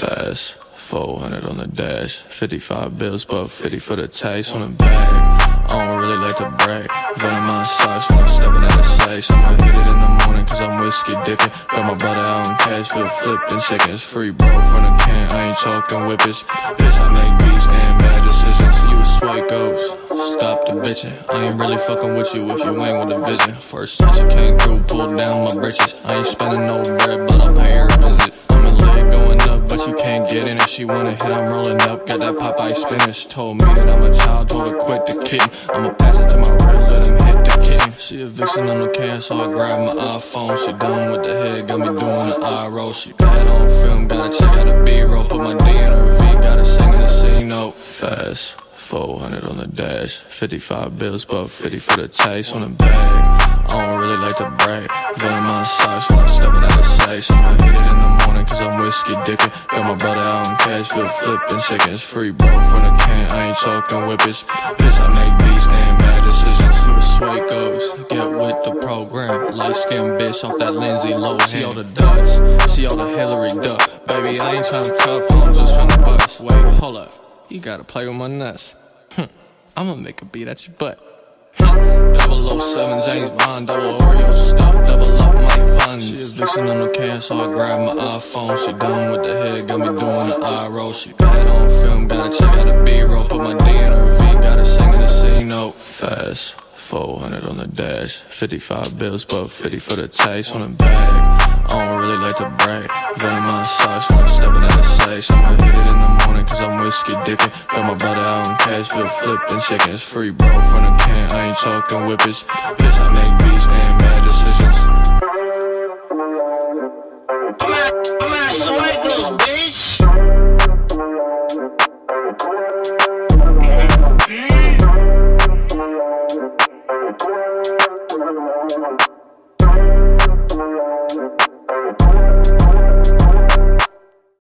Fast, 400 on the dash, 55 bills, but 50 for the taste on the bag. I don't really like to brag. Venom my socks when I'm stepping out of safe. I'ma hit it in the morning cause I'm whiskey dipping. Got my brother out in cash, feel flipping. Seconds free, bro, from the can. I ain't talking whippets. Bitch, I make beats and bad decisions. You a swipe ghost. Stop the bitching. I ain't really fucking with you if you ain't with the vision. First time she came through, pulled down my britches. I ain't spending no bread, but I'll pay her a visit. I'm a leg going up, but you can't get in If She wanna hit, I'm rolling up. Got that Popeye spinach. Told me that I'm a child, told her quit the kitten. I'ma pass it to my right, let him hit the king. She a vixen on the can, so I grab my iPhone. She done with the head, got me doing the eye roll. She bad on film, gotta check out the B-roll. Put my D in her V, gotta sing in the C note. Fast. 400 on the dash, 55 bills, but 50 for the taste on the bag. I don't really like to brag. Venom my socks when I'm stepping out of safe. I'ma hit it in the morning cause I'm whiskey dickin'. Got my brother out in cash, feel flippin'. Seconds free, bro, from the can. I ain't talking whippets. Bitch, I make beats and bad decisions. Sway goes, get with the program. Light skinned bitch off that Lindsay low. See all the ducks, see all the Hilary Duff. Baby, I ain't tryna cuff, I'm just tryna bust. Wait, hold up. You gotta play with my nuts. I'ma make a beat at your butt. Double 07 James Bond, double Oreo stuff, double up my funds. She a vixen on the can, so I grab my iPhone. She done with the head, got me doing the eye roll. She bad on film, gotta check out the B-roll. Put my D in her V, gotta sing in the C note. Fast, 400 on the dash, 55 bills, but 50 for the taste on the bag. I don't really like to brag. I'm dipping. Got my brother out in cash, feel flipping. Seconds free, bro, from the can. I ain't talking whippets. Bitch, I make